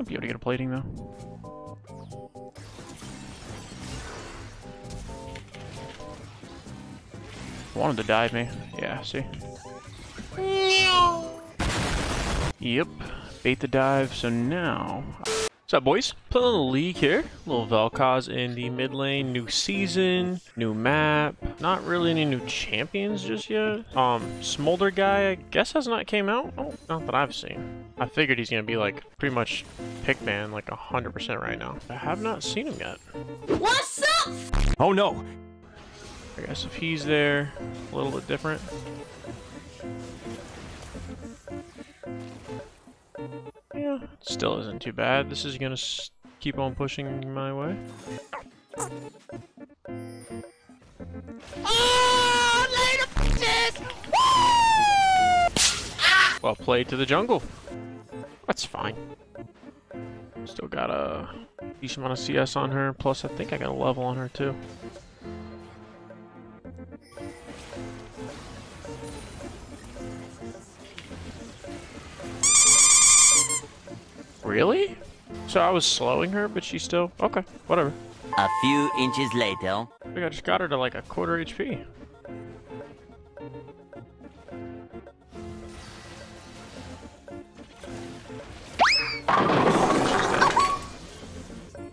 I'll be able to get a plating though. Wanted to dive me. Yeah, see? Yep. Bait the dive, so now... What's up, boys? Playing on the league here. Little Vel'Koz in the mid lane. New season, new map. Not really any new champions just yet. Um, Smolder guy, I guess has not came out. Oh, not that I've seen. I figured he's gonna be like pretty much pick man like 100% right now. I have not seen him yet. What's up? Oh no! I guess if he's there, a little bit different. Still isn't too bad. This is gonna s keep on pushing my way. Oh! Well played to the jungle. That's fine. Still got a decent amount of CS on her, plus I think I got a level on her too. Really? So I was slowing her, but she still... Okay, whatever. A few inches later. I think I just got her to like a quarter HP.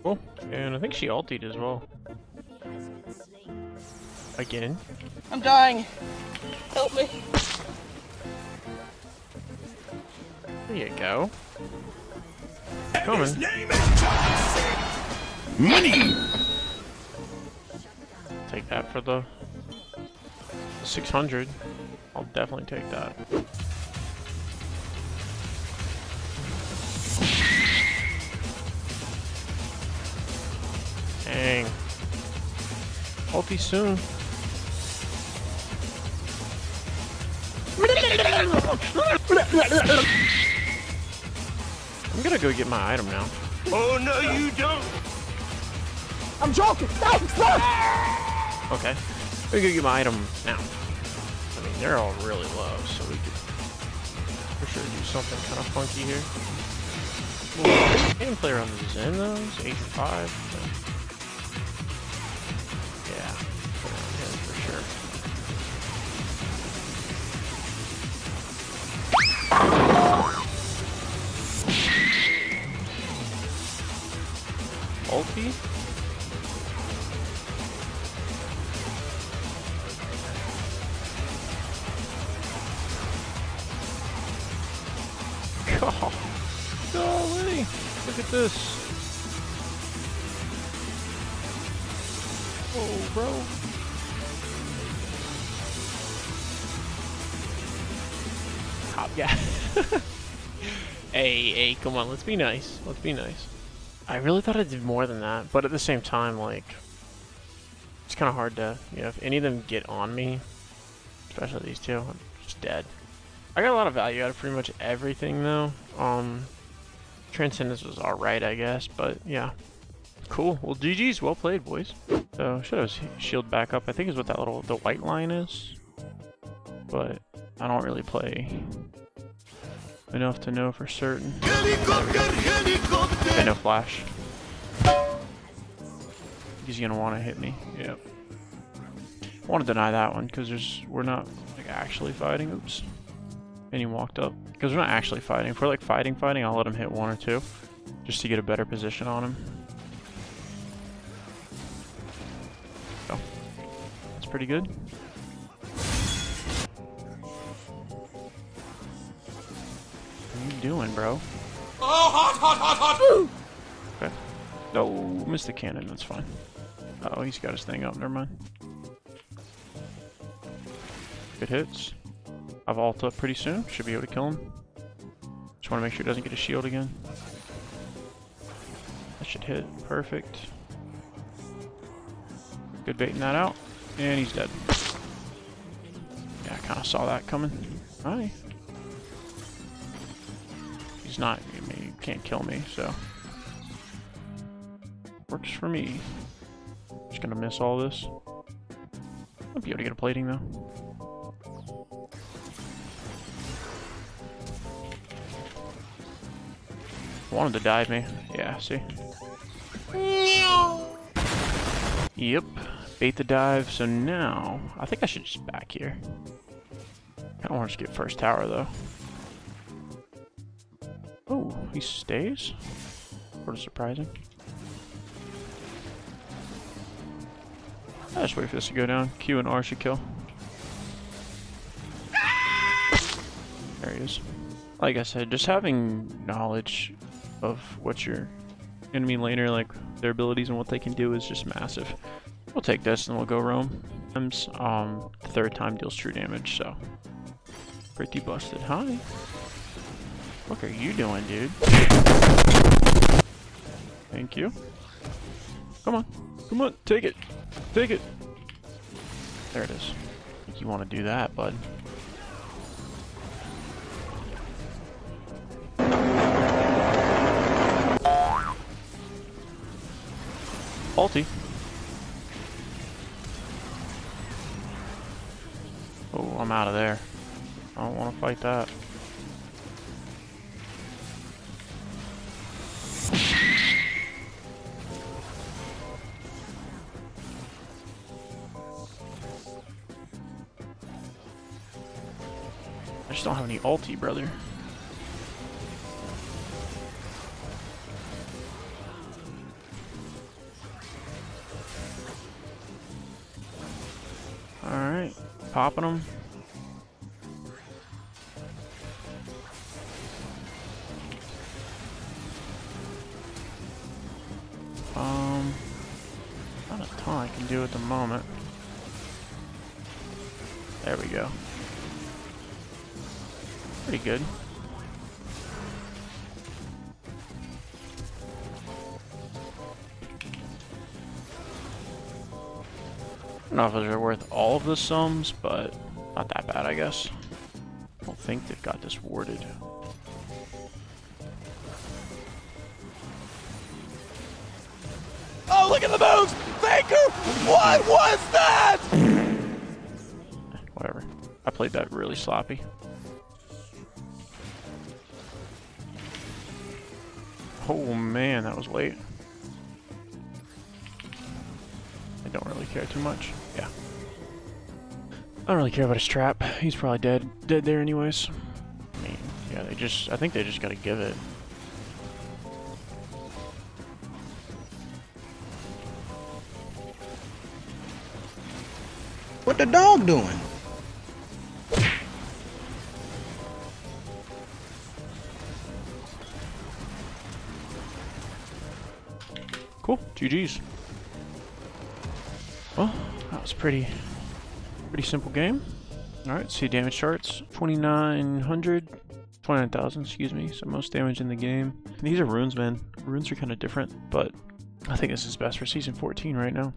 Cool. And I think she ultied as well. Again. I'm dying. Help me. There you go. Coming. Money! Take that for the 600. I'll definitely take that. Dang. Ulti soon. I'm gonna go get my item now. Oh no, you don't! I'm joking. No, no. Okay. We can get my item now. I mean, they're all really low, so we could for sure do something kind of funky here. Ooh, can play around the Zen though. It's 85. So. Top guy. hey, hey, come on. Let's be nice. Let's be nice. I really thought I did more than that, but at the same time, like, it's kind of hard to, you know, if any of them get on me, especially these two, I'm just dead. I got a lot of value out of pretty much everything, though. Um, Transcendence was alright, I guess, but yeah. Cool. Well, GG's. Well played, boys. So, should have shield back up. I think is what that little, the white line is. But, I don't really play enough to know for certain. Helicopter, helicopter! Okay, no flash. He's gonna want to hit me. Yep. I want to deny that one because there's we're not like actually fighting. Oops. And he walked up because we're not actually fighting. If we're like fighting, fighting, I'll let him hit one or two just to get a better position on him. So that's pretty good. Doing, bro? Oh, hot, hot, hot, hot! Woo! Okay. No, missed the cannon, that's fine. Uh oh, he's got his thing up, never mind. Good hits. I've ult up pretty soon, should be able to kill him. Just want to make sure he doesn't get a shield again. That should hit, perfect. Good baiting that out, and he's dead. Yeah, I kind of saw that coming. Hi. Not, I mean, he can't kill me, so. Works for me. Just gonna miss all this. I'll be able to get a plating though. wanted to dive me. Yeah, see? Yep. Bait the dive, so now... I think I should just back here. I don't want to just get first tower, though. He stays? Sort of surprising. I just wait for this to go down. Q and R should kill. There he is. Like I said, just having knowledge of what your enemy laner, like their abilities and what they can do is just massive. We'll take this and we'll go roam. Um, third time deals true damage, so pretty busted. Hi. What are you doing, dude? Thank you. Come on. Come on, take it. Take it. There it is. I think you want to do that, bud. Ulti. Oh, I'm out of there. I don't want to fight that. I just don't have any ulti, brother. Alright, popping them. I don't know if those are worth all of the sums, but not that bad, I guess. I don't think they've got this warded. Oh, look at the moves! Faker! What was that? Whatever. I played that really sloppy. Oh man, that was late. Care too much. Yeah. I don't really care about his trap. He's probably dead. Dead there anyways. I mean, yeah, they just... I think they just gotta give it. What the dog doing? Cool. GG's. Well, that was pretty, pretty simple game. Alright, see damage charts. 2,900, 29,000, excuse me. So most damage in the game. These are runes, man. Runes are kind of different, but I think this is best for Season 14 right now.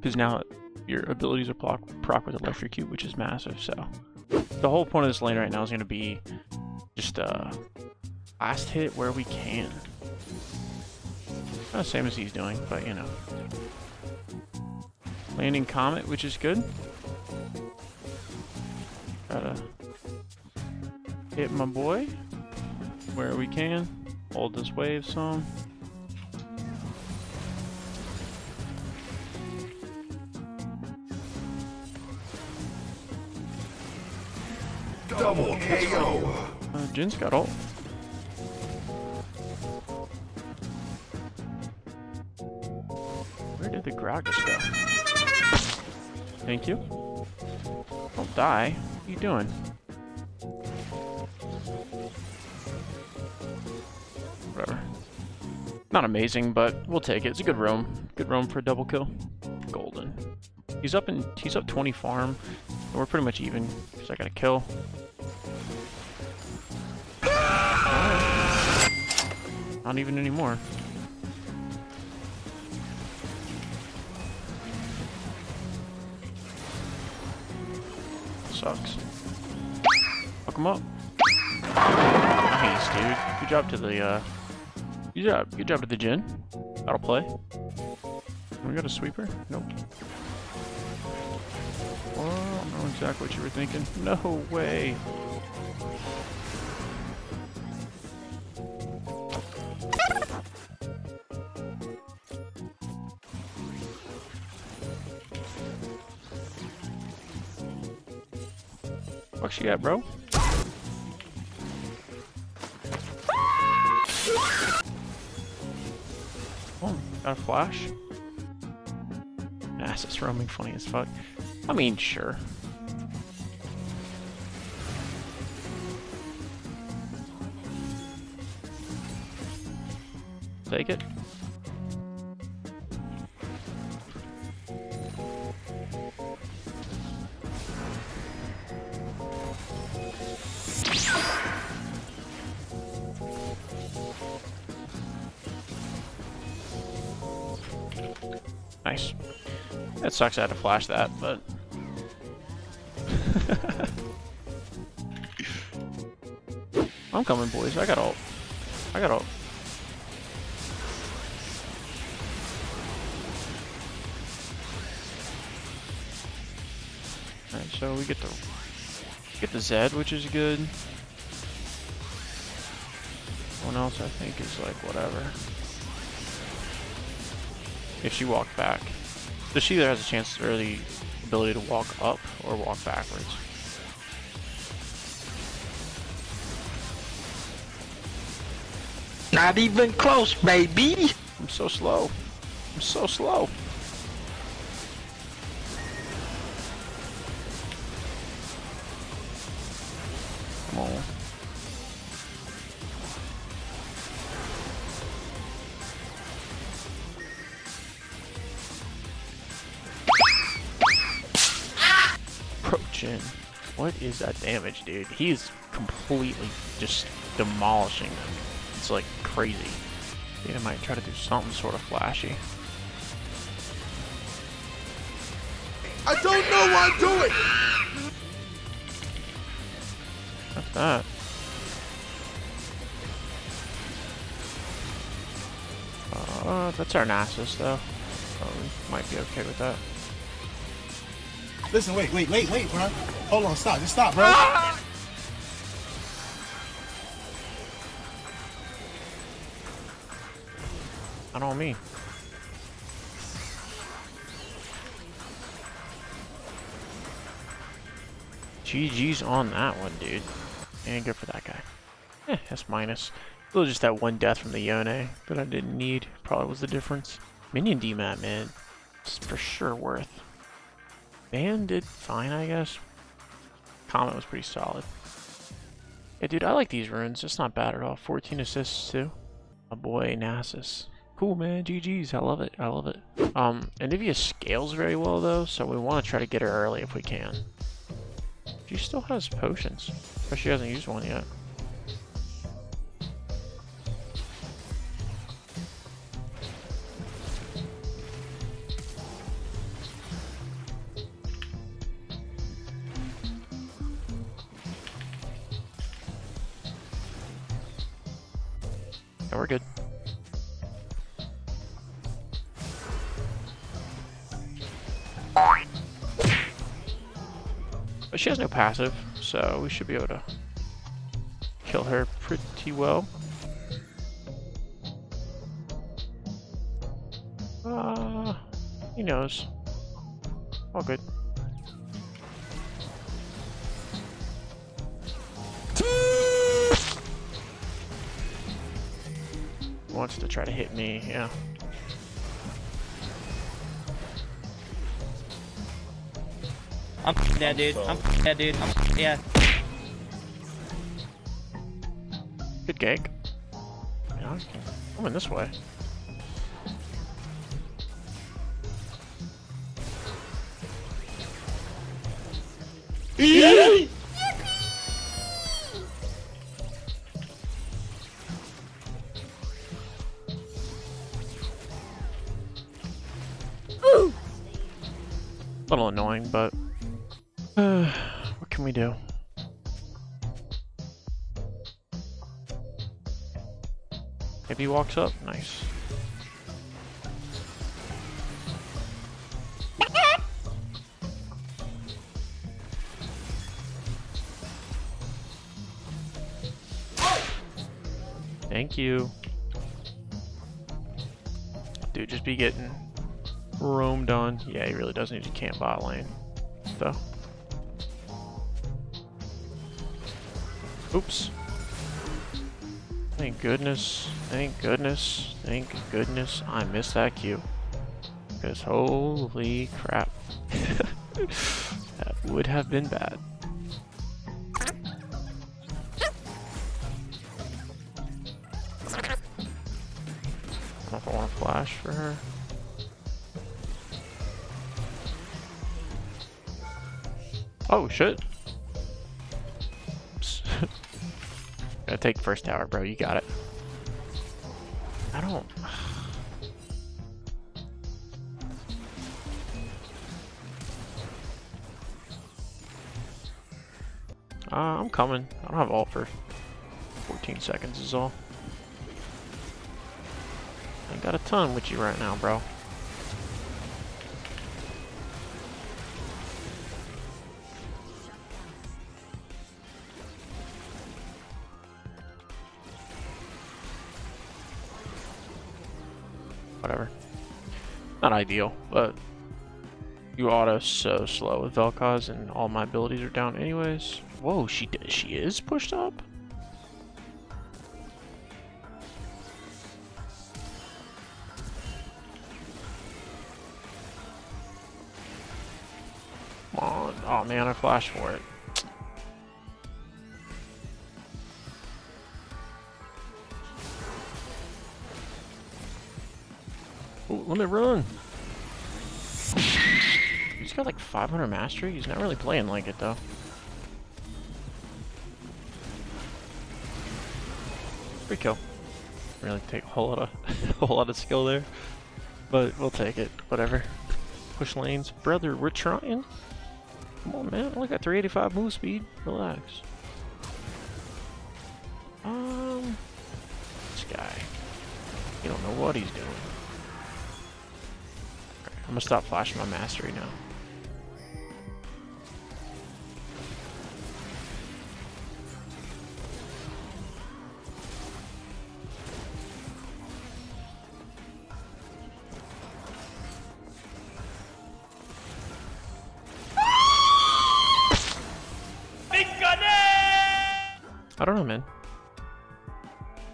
Because now your abilities are proc, proc with Electrocute, which is massive, so. The whole point of this lane right now is going to be just uh, last hit where we can. Not the same as he's doing, but you know. Landing Comet, which is good. Gotta hit my boy where we can. Hold this wave some. Double KO. Uh, Jhin's got ult. Where did the Gragas go? Thank you. Don't die. What are you doing? Whatever. Not amazing, but we'll take it. It's a good roam. Good roam for a double kill. Golden. He's up in he's up 20 farm. And we're pretty much even because I got a kill. Not even anymore. Sucks. Fuck him up. Nice, dude. Good job to the, uh... Good job. Good job to the Jhin. That'll play. We got a sweeper? Nope. Well, I don't know exactly what you were thinking. No way. She at, bro? Oh, got a flash? Nasus roaming funny as fuck. I mean, sure. Take it. That sucks I had to flash that, but... I'm coming, boys. I got ult. I got ult. Alright, so we get the get the Zed, which is good. One else I think is like whatever. If she walked back. So she either has a chance or the ability to walk up or walk backwards. Not even close, baby. I'm so slow. I'm so slow. Is that damage, dude? He's completely just demolishing them. It's like crazy. I I might try to do something sort of flashy. I don't know what I'm doing! What's that? Uh, that's our Nasus, though. So we might be okay with that. Listen, wait, wait, wait, wait, bro. Hold on, stop. Just stop, bro. I don't mean. me. GG's on that one, dude. And good for that guy. Eh, that's minus. Still just that one death from the Yone that I didn't need. Probably was the difference. Minion DMAT, man. It's for sure worth. Ban did fine, I guess. Comet was pretty solid. Yeah, dude, I like these runes. It's not bad at all. 14 assists, too. My boy, Nasus. Cool, man. GG's. I love it. I love it. Um, Anivia scales very well, though, so we want to try to get her early if we can. She still has potions, but she hasn't used one yet. Yeah, we're good. But she has no passive, so we should be able to kill her pretty well. Uh, he knows. All good. Wants to try to hit me, yeah. I'm dead, dude. I'm dead, dude. I'm yeah. Good gank. Yeah, I'm in this way. A but uh, what can we do? If he walks up, nice. Thank you. Dude, just be getting roamed on. Yeah, he really does need to camp bot lane, though. Oops. Thank goodness, thank goodness, thank goodness I missed that cue. Because holy crap. that would have been bad. I don't want to flash for her. Oh shit. Gotta take first tower, bro. You got it. I don't. Uh, I'm coming. I don't have ult for 14 seconds is all. I got a ton with you right now, bro. Not ideal, but you auto so slow with Vel'Koz and all my abilities are down anyways. Whoa, she she is pushed up? Come on. Oh man, I flashed for it. Ooh, let me run. He's got like 500 mastery. He's not really playing like it though. Free kill. Really take a whole lot of a whole lot of skill there, but we'll take it. Whatever. Push lanes, brother. We're trying. Come on, man. Look at 385 move speed. Relax. Um, this guy. You don't know what he's doing. I'm gonna stop flashing my mastery now.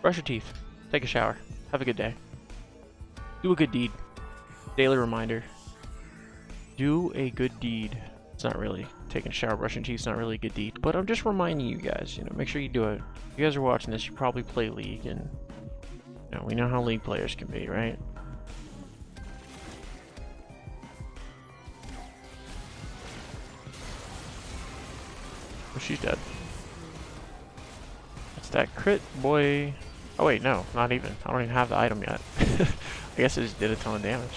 Brush your teeth. Take a shower. Have a good day. Do a good deed. Daily reminder. Do a good deed. It's not really taking a shower, brushing teeth. It's not really a good deed, but I'm just reminding you guys. You know, make sure you do it. If you guys are watching this, you probably play League, and you know, we know how League players can be, right? Oh, she's dead. That's that crit, boy. Oh wait, no, not even. I don't even have the item yet. I guess it just did a ton of damage.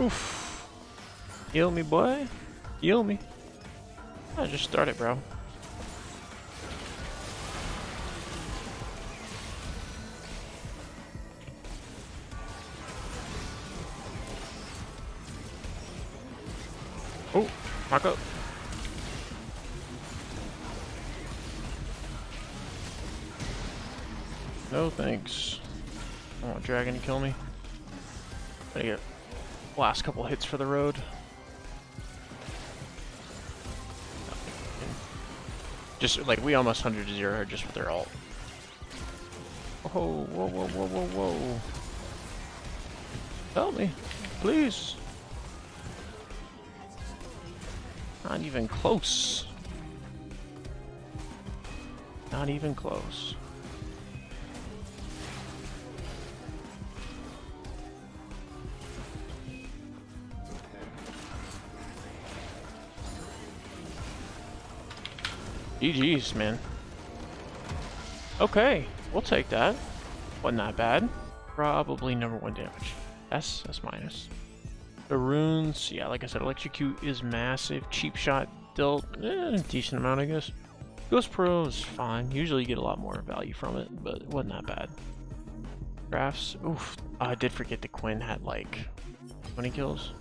Oof. Heal me, boy. Heal me. I just started, bro. Kill me. Gonna get last couple hits for the road. Just like we almost 100 to 0 just with their ult. Whoa, whoa, whoa, whoa, whoa, whoa. Help me, please. Not even close. Not even close. GG's, man. Okay, we'll take that. Wasn't that bad. Probably number one damage. S, S minus. The runes, yeah, like I said, Electrocute is massive. Cheap shot dealt eh, decent amount, I guess. Ghost Poro is fine. Usually you get a lot more value from it, but it wasn't that bad. Drafts, oof. I did forget the Quinn had like 20 kills.